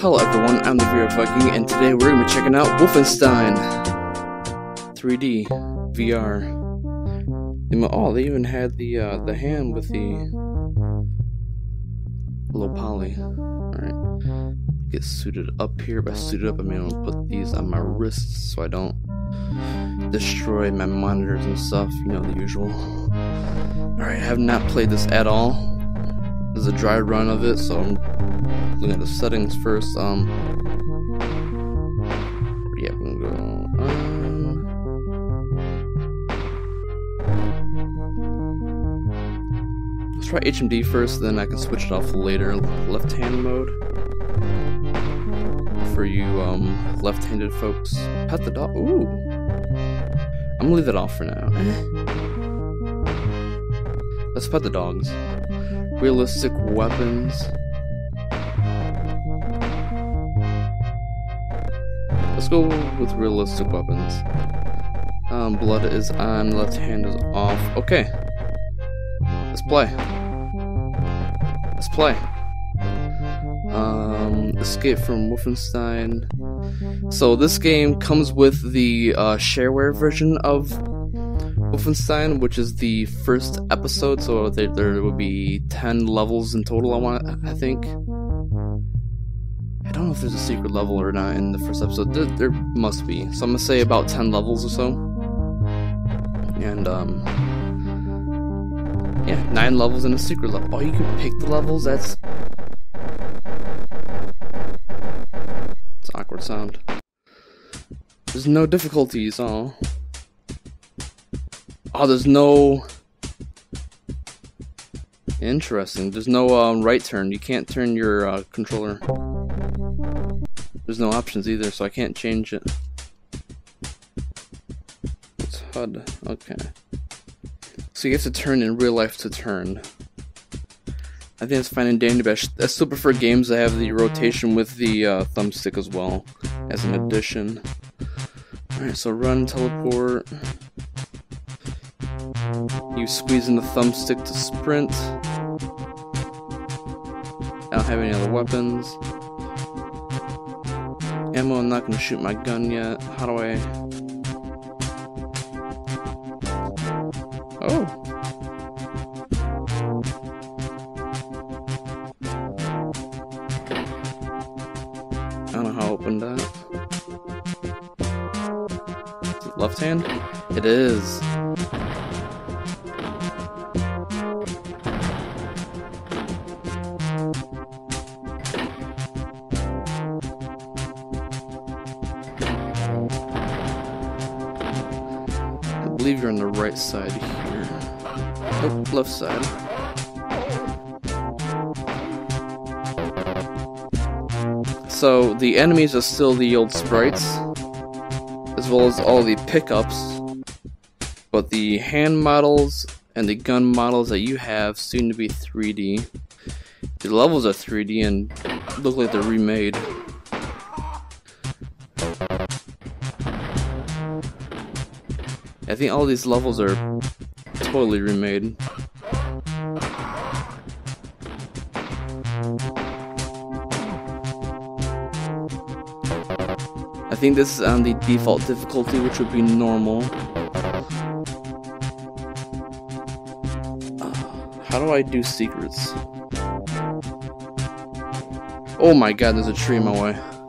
Hello everyone, I'm the VR Viking, and today we're gonna be checking out Wolfenstein 3D VR. Oh, they even had the uh, the hand with the low poly. Alright. Get suited up here. By suited up, I mean I'll put these on my wrists so I don't destroy my monitors and stuff, you know, the usual. Alright, I have not played this at all. This is a dry run of it, so I'm looking at the settings first. Um, yeah, I'm gonna go. Um, let's try HMD first, then I can switch it off later. Left hand mode for you um, left-handed folks. Pet the dog. Ooh, I'm gonna leave that off for now. Let's pet the dogs. Realistic weapons. Let's go with realistic weapons. Um, blood is on, left hand is off. Okay. Let's play. Let's play. Um, Escape from Wolfenstein. So this game comes with the uh, shareware version of Wolfenstein, which is the first episode. So there, there will be ten levels in total. I want, I think. I don't know if there's a secret level or not in the first episode. There, there must be. So I'm gonna say about 10 levels or so. And, um, yeah, 9 levels and a secret level. Oh, you can pick the levels? That's. It's awkward sound. There's no difficulties, oh. Oh, there's no. Interesting. There's no um, right turn. You can't turn your uh, controller. There's no options either, so I can't change it. It's HUD. Okay. So you have to turn in real life to turn. I think it's fine in Dandy Bash. I still prefer games that have the rotation with the uh, thumbstick as well, as an addition. Alright, so run, teleport. You squeeze in the thumbstick to sprint. I don't have any other weapons ammo. I'm not gonna shoot my gun yet. How do I? Oh. I don't know how I opened that. Is it left hand? It is. Right side here. Oh, left side. So the enemies are still the old sprites, as well as all the pickups, but the hand models and the gun models that you have seem to be 3D. The levels are 3D and look like they're remade. I think all these levels are totally remade. I think this is on the default difficulty, which would be normal. Uh, how do I do secrets? Oh my god, there's a tree in my way.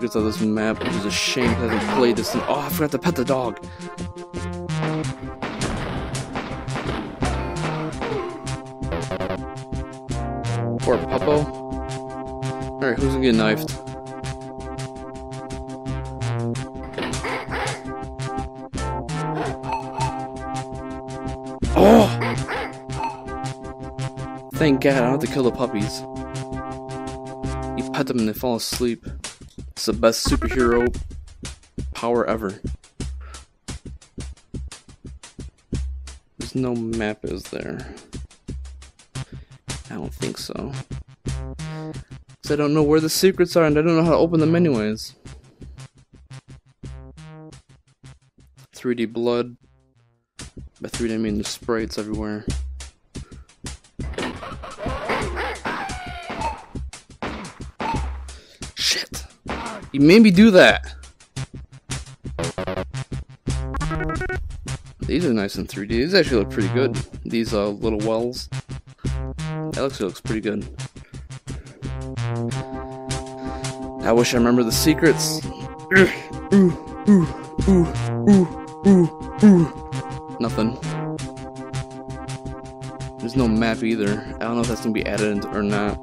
Secrets of this map, which is a shame because I haven't played this in- Oh, I forgot to pet the dog! Poor Puppo. Alright, who's gonna get knifed? Oh! Thank God, I don't have to kill the puppies You pet them and they fall asleep. It's the best superhero power ever. There's no map, is there? I don't think so. Cause I don't know where the secrets are and I don't know how to open them anyways. 3D blood. By 3D I mean the sprites everywhere. You made me do that! These are nice in 3D. These actually look pretty good. These uh, little wells. That looks, looks pretty good. I wish I remember the secrets. Nothing. There's no map either. I don't know if that's gonna be added or not.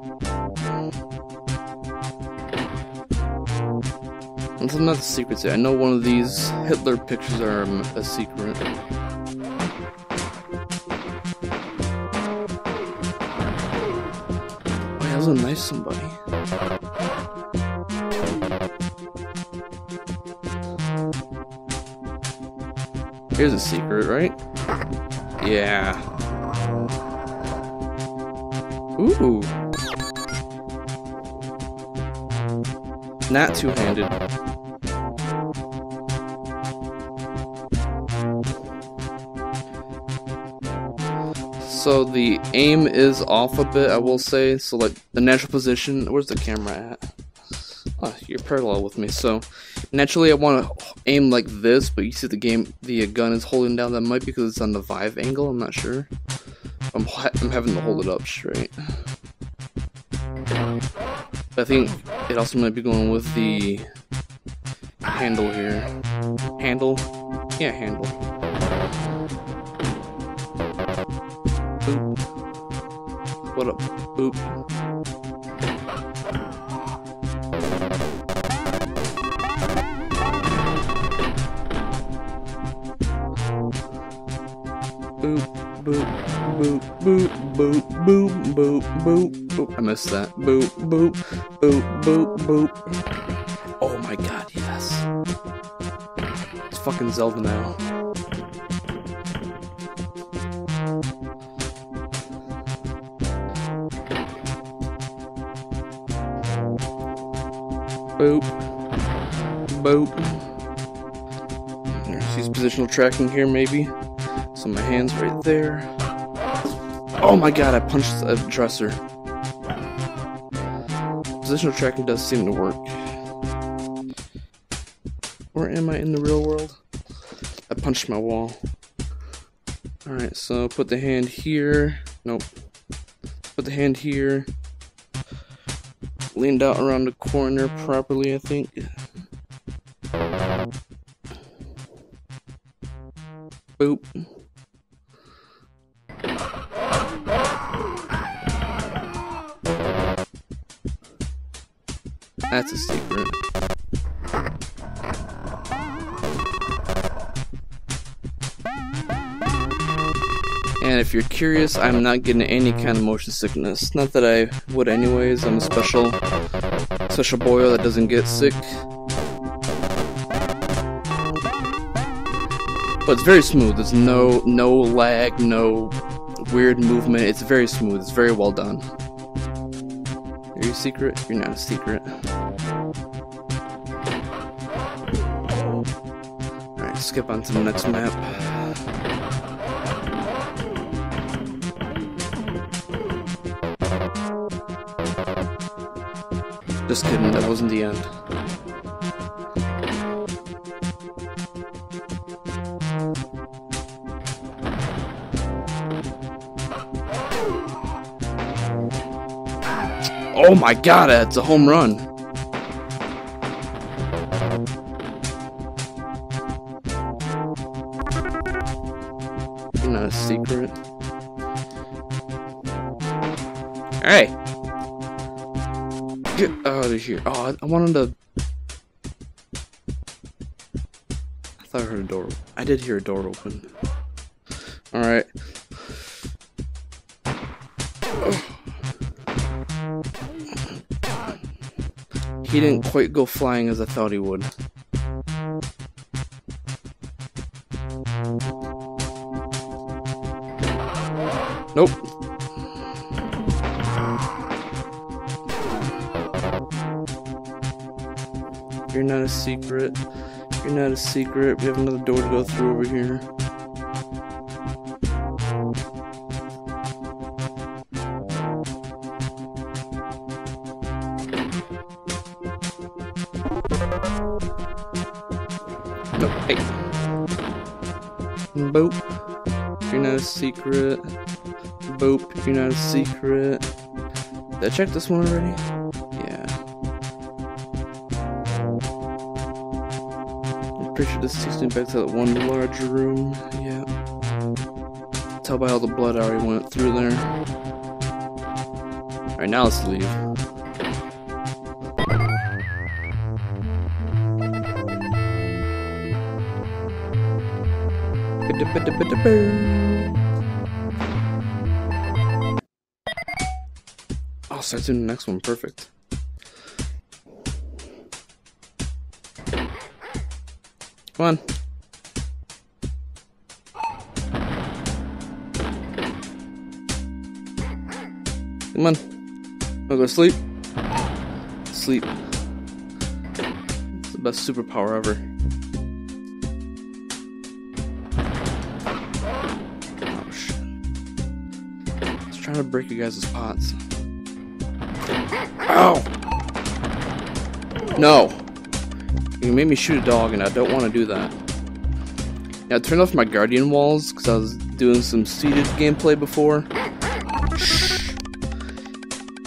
And not secrets yet. I know one of these Hitler pictures are um, a secret. Oh, that was a nice somebody. Here's a secret, right? Yeah. Ooh. Not two-handed. So the aim is off a bit, I will say. So like the natural position, where's the camera at? Oh, you're parallel with me. So naturally I want to aim like this, but you see the game, the gun is holding down. That might be because it's on the Vive angle, I'm not sure. I'm, I'm having to hold it up straight. I think it also might be going with the handle here. Handle? Yeah, handle. What up? Boop. Boop, boop, boop, boop, boop, boop, boop, boop, boop. I missed that. Boop, boop, boop, boop, boop. Oh my god, yes. It's fucking Zelda now. Boop. Boop. There's positional tracking here, maybe. So my hand's right there. Oh my god, I punched a dresser. Positional tracking does seem to work. Or am I in the real world? I punched my wall. Alright, so put the hand here. Nope. Put the hand here leaned out around the corner properly, I think. Boop. That's a secret. And if you're curious, I'm not getting any kind of motion sickness. Not that I would anyways, I'm a special, special boy that doesn't get sick. But it's very smooth, there's no, no lag, no weird movement, it's very smooth, it's very well done. Are you a secret? You're not a secret. Alright, skip on to the next map. Just kidding, that wasn't the end. Oh my god, it's a home run. Wanted to... I thought I heard a door. I did hear a door open. Alright. He didn't quite go flying as I thought he would. Nope. Secret. You're not a secret. We have another door to go through over here. Nope. Hey. Boop. You're not a secret. Boop. You're not a secret. Did I check this one already? Pretty sure me back to that one large room. Yeah. Tell by all the blood I already went through there. Alright, now let's leave. I'll start doing the next one. Perfect. On. Come on. Wanna go to sleep? Sleep. It's the best superpower ever. Oh shit. I was trying to break you guys' pots. Ow! No! You made me shoot a dog and I don't want to do that. Yeah, I turned off my guardian walls because I was doing some seated gameplay before.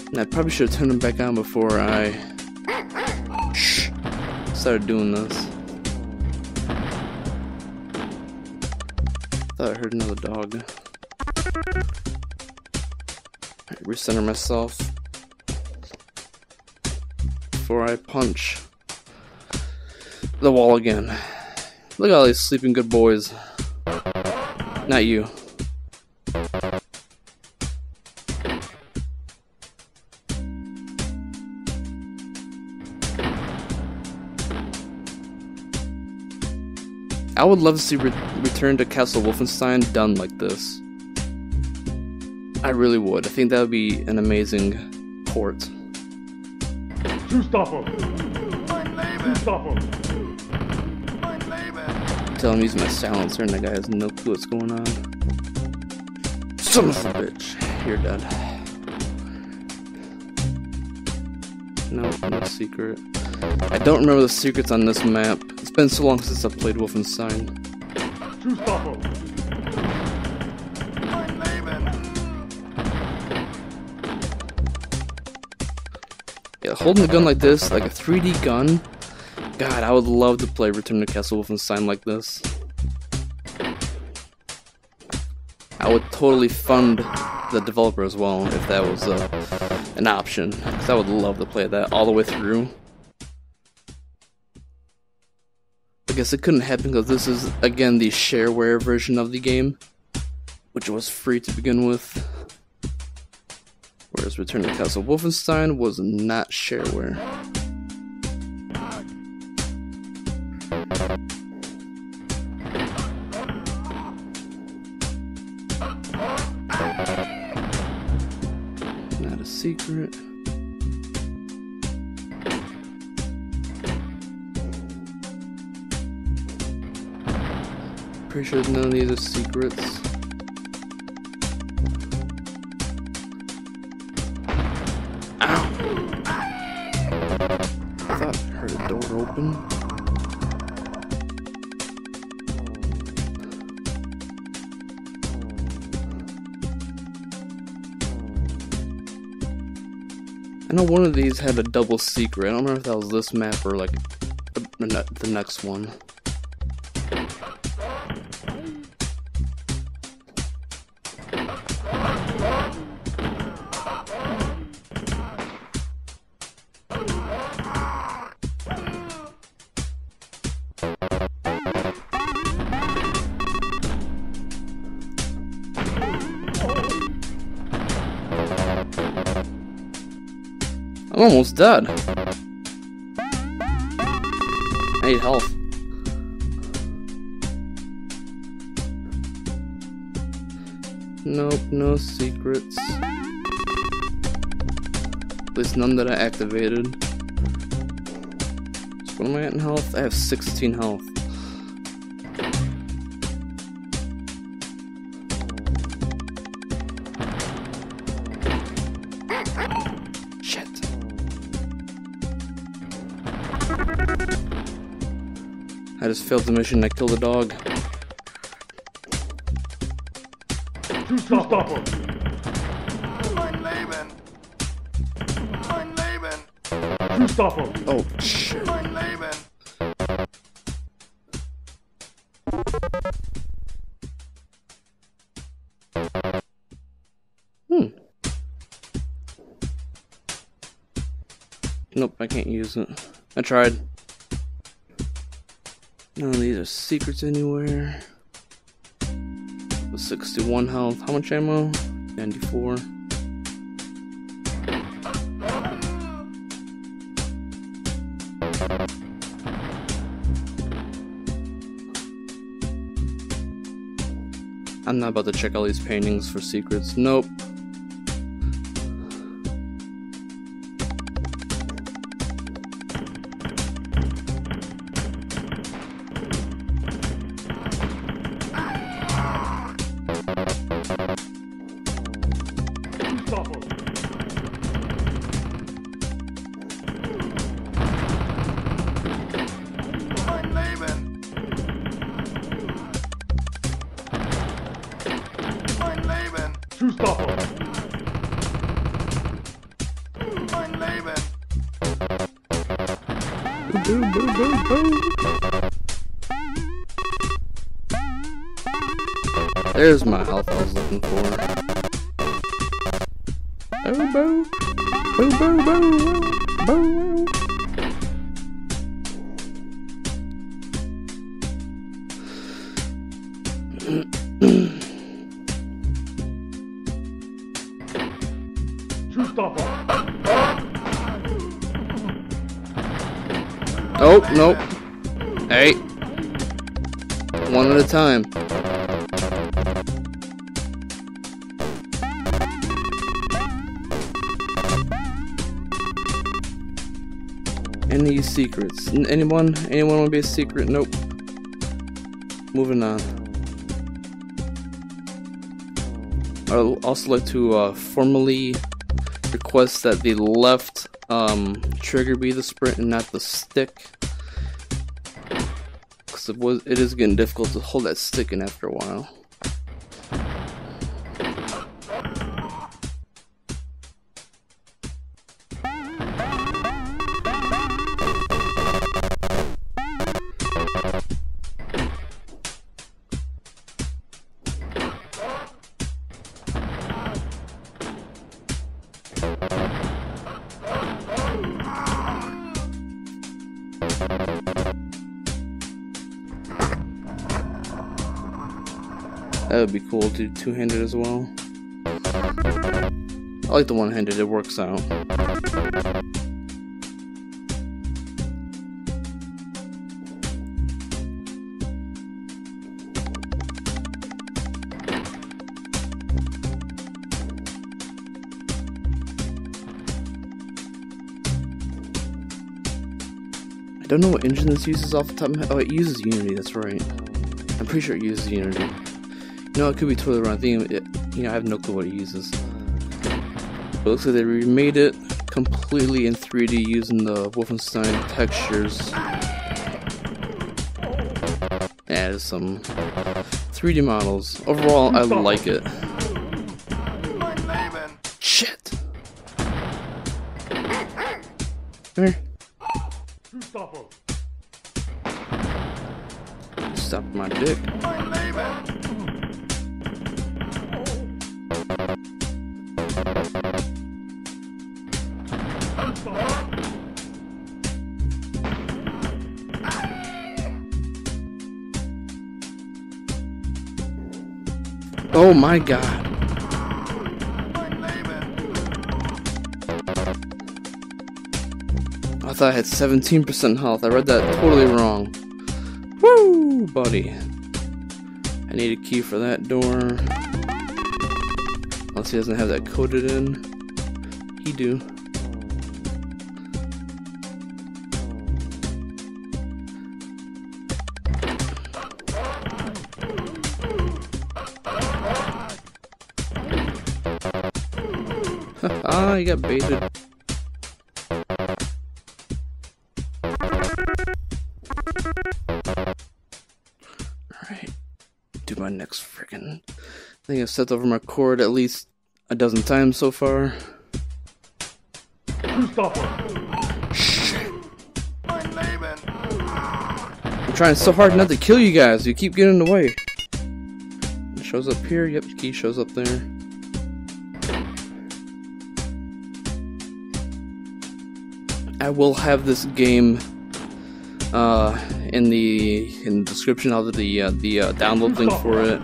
And I probably should have turned them back on before I started doing this. Thought I heard another dog. Right, recenter myself before I punch the wall again. Look at all these sleeping good boys. Not you. I would love to see re Return to Castle Wolfenstein done like this. I really would. I think that would be an amazing port. Two stop him! Two stop him! Tell him using my silencer and that guy has no clue what's going on. Son of a bitch. You're dead. No, no secret. I don't remember the secrets on this map. It's been so long since I played Wolfenstein. Yeah, holding a gun like this, like a 3D gun, God, I would love to play Return to Castle Wolfenstein like this. I would totally fund the developer as well if that was uh, an option, because I would love to play that all the way through. I guess it couldn't happen because this is, again, the shareware version of the game, which was free to begin with. Whereas Return to Castle Wolfenstein was not shareware. Secret. Pretty sure none of these are secrets. I know one of these had a double secret. I don't remember if that was this map or like the the next one. I'm almost dead. I need health. Nope, no secrets. At least none that I activated. What am I at in health? I have 16 health. Just failed the mission. I killed the dog. Two. Mein Leben! Mein Leben! Two stop him. Oh, shit. Mein Leben! Hmm. Nope, I can't use it. I tried. None of these are secrets anywhere. With 61 health. How much ammo? 94. I'm not about to check all these paintings for secrets. Nope. Boo, boo, boo, boo. There's my health I was looking for. Boo, boo. Boo, boo, boo. Boo, boo. Two stop him. Oh, nope. Hey. One at a time. Any secrets? Anyone? Anyone want to be a secret? Nope. Moving on. I'd also like to uh, formally request that the left um, trigger be the sprint and not the stick. Because it, was, it is getting difficult to hold that stick in after a while. Do two-handed as well. I like the one-handed, it works out. I don't know what engine this uses off the top of my Oh, it uses Unity, that's right. I'm pretty sure it uses Unity. No, it could be totally wrong. I think it, you know, I have no clue what it uses. But looks like they remade it completely in 3D using the Wolfenstein textures. As some 3D models. Overall, I like it. Shit! Come here. Stop my dick. Oh my god. I thought I had 17% health. I read that totally wrong. Woo, buddy. I need a key for that door. Unless he doesn't have that coded in. He do. Ah, you got baited. Alright. Do my next freaking. I think I've stepped over my cord at least a dozen times so far. Mein I'm trying so hard not to kill you guys. You keep getting in the way. It shows up here. Yep, key shows up there. I will have this game uh, in the in the description. I'll the uh, the uh, download link for it.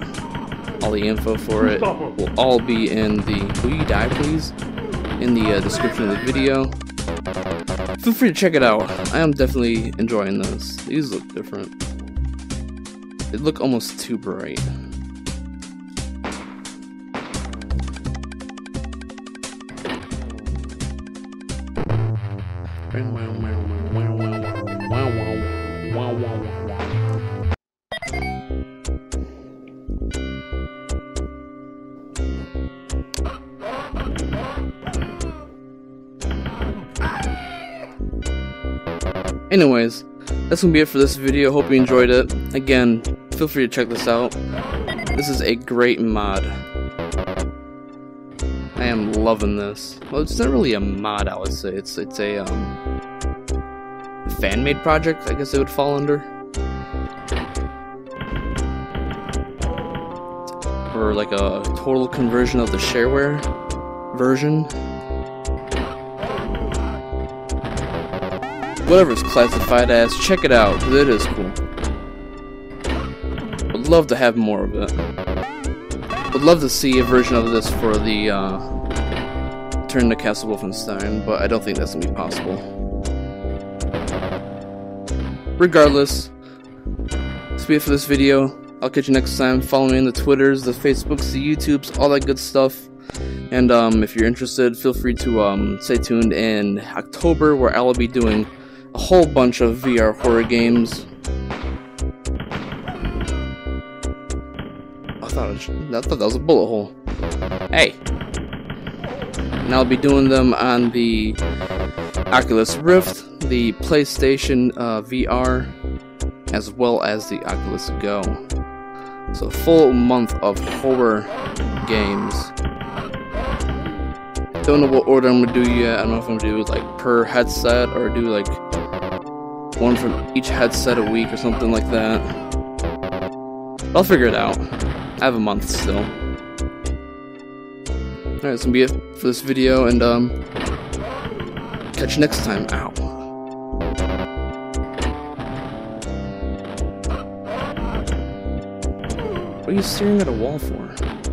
All the info for it will all be in the. Will you die, please? In the uh, description of the video. Feel free to check it out. I am definitely enjoying this. These look different. They look almost too bright. Anyways, that's gonna be it for this video. Hope you enjoyed it. Again, feel free to check this out. This is a great mod. I am loving this. Well, it's not really a mod, I would say. It's it's a um, fan-made project. I guess it would fall under, or like a total conversion of the shareware version. whatever it's classified as, check it out, it is cool. I would love to have more of it. Would love to see a version of this for the uh, Turn to Castle Wolfenstein, but I don't think that's gonna be possible. Regardless, that's be it for this video. I'll catch you next time. Follow me on the Twitters, the Facebooks, the YouTubes, all that good stuff. And um, if you're interested, feel free to um, stay tuned in October, where I will be doing a whole bunch of VR horror games. I thought, that was a bullet hole. Hey! And I'll be doing them on the Oculus Rift, the PlayStation uh, VR, as well as the Oculus Go. So, full month of horror games. Don't know what order I'm gonna do yet. I don't know if I'm gonna do like per headset or do like one from each headset a week or something like that. I'll figure it out. I have a month still. Alright, that's gonna be it for this video, and um, catch you next time. Ow. What are you staring at a wall for?